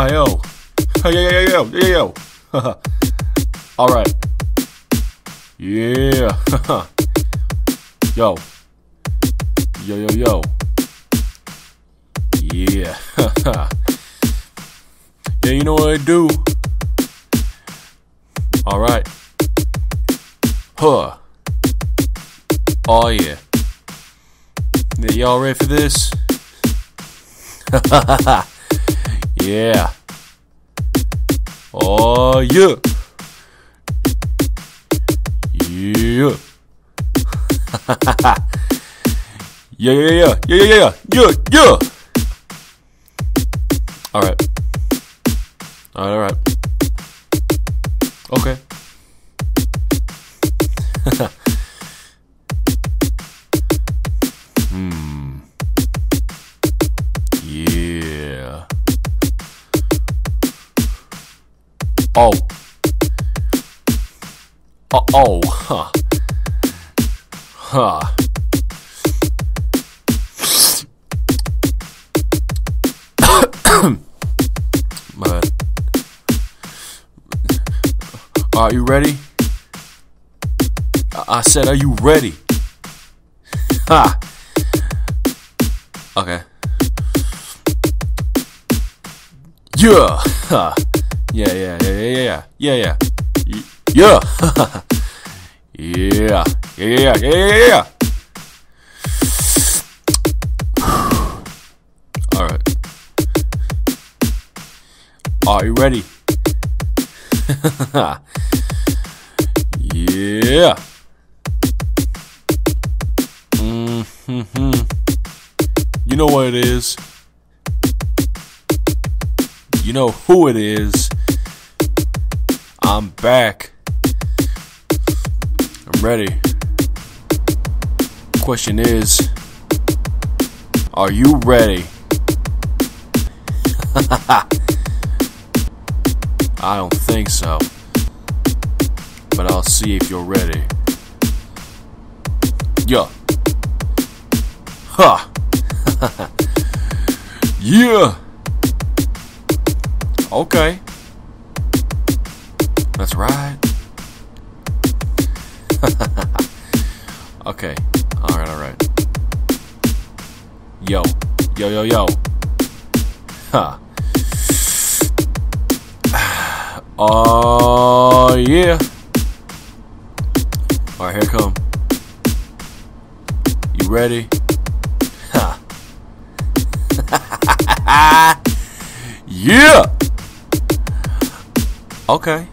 Oh, yo. Hey yo yo yo yo yo. yo. All right. Yeah. yo. Yo yo yo. Yeah. yeah, you know what I do. All right. Huh. Oh yeah. Y'all ready for this? Yeah. Oh yeah. Yeah. yeah, yeah, yeah, yeah, yeah, yeah, yeah, yeah. All right. All right, all right. Okay. Oh. Uh oh. Huh. Huh. My. Are you ready? I, I said, are you ready? Ha! Okay. Yeah! Ha! Yeah, yeah, yeah, yeah, yeah, yeah, yeah. Yeah! yeah! Yeah, yeah, yeah, yeah, yeah, yeah! Alright. Are you ready? yeah. hmm You know what it is. You know who it is. I'm back. I'm ready. Question is, are you ready? I don't think so. But I'll see if you're ready. Yeah. Ha. yeah. Okay. That's right. okay. Alright, alright. Yo. Yo, yo, yo. Ha. Oh, yeah. Alright, here it come. You ready? Ha. yeah. Okay.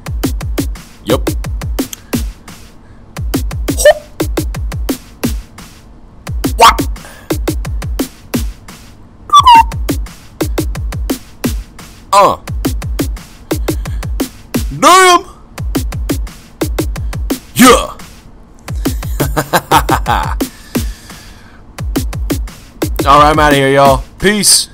Uh. Damn. Yeah. All right, I'm out of here, y'all. Peace.